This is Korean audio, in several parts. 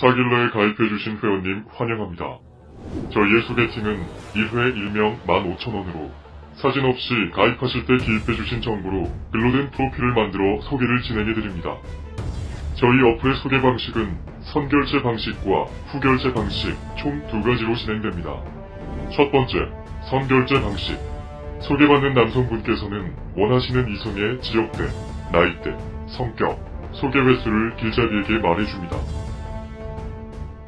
사길러에 가입해주신 회원님 환영합니다. 저희의 소개팅은 1회 1명 15,000원으로 사진 없이 가입하실 때 기입해주신 정보로 글로 된 프로필을 만들어 소개를 진행해드립니다. 저희 어플의 소개 방식은 선결제 방식과 후결제 방식 총 두 가지로 진행됩니다. 첫 번째, 선결제 방식. 소개받는 남성분께서는 원하시는 이성의 지역대, 나이대, 성격, 소개 횟수를 길잡이에게 말해줍니다.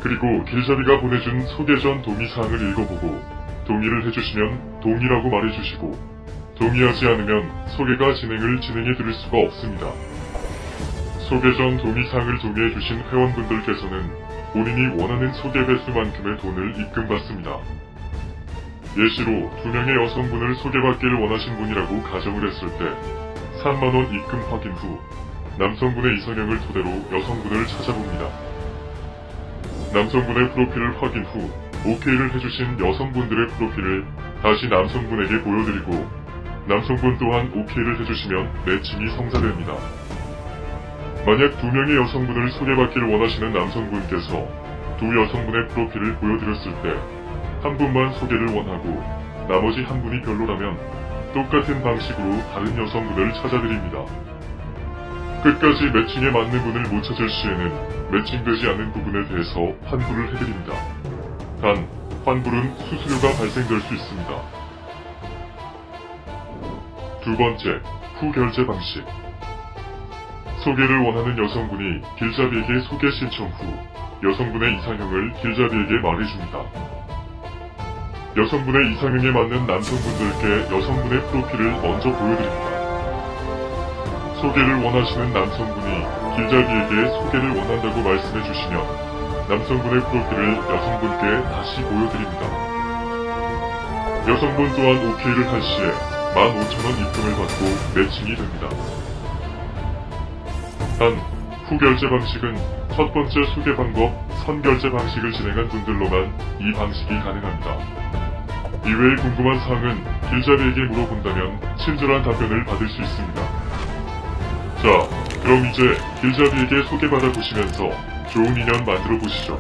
그리고 길잡이가 보내준 소개 전 동의사항을 읽어보고 동의를 해주시면 동의라고 말해주시고 동의하지 않으면 소개가 진행을 진행해 드릴 수가 없습니다. 소개 전 동의사항을 동의해 주신 회원분들께서는 본인이 원하는 소개 횟수만큼의 돈을 입금받습니다. 예시로 두 명의 여성분을 소개받기를 원하신 분이라고 가정을 했을 때 3만원 입금 확인 후 남성분의 이성형을 토대로 여성분을 찾아봅니다. 남성분의 프로필을 확인 후 OK를 해주신 여성분들의 프로필을 다시 남성분에게 보여드리고 남성분 또한 OK를 해주시면 매칭이 성사됩니다. 만약 두 명의 여성분을 소개받기를 원하시는 남성분께서 두 여성분의 프로필을 보여드렸을 때 한 분만 소개를 원하고 나머지 한 분이 별로라면 똑같은 방식으로 다른 여성분을 찾아드립니다. 끝까지 매칭에 맞는 분을 못 찾을 시에는 매칭되지 않는 부분에 대해서 환불을 해드립니다. 단, 환불은 수수료가 발생될 수 있습니다. 두 번째, 후결제 방식. 소개를 원하는 여성분이 길잡이에게 소개 신청 후 여성분의 이상형을 길잡이에게 말해줍니다. 여성분의 이상형에 맞는 남성분들께 여성분의 프로필을 먼저 보여드립니다. 소개를 원하시는 남성분이 길잡이에게 소개를 원한다고 말씀해 주시면 남성분의 프로필을 여성분께 다시 보여드립니다. 여성분 또한 OK를 할 시에 15,000원 입금을 받고 매칭이 됩니다. 단, 후결제 방식은 첫 번째 소개 방법, 선결제 방식을 진행한 분들로만 이 방식이 가능합니다. 이외에 궁금한 사항은 길잡이에게 물어본다면 친절한 답변을 받을 수 있습니다. 자, 그럼 이제 길잡이에게 소개받아 보시면서 좋은 인연 만들어 보시죠.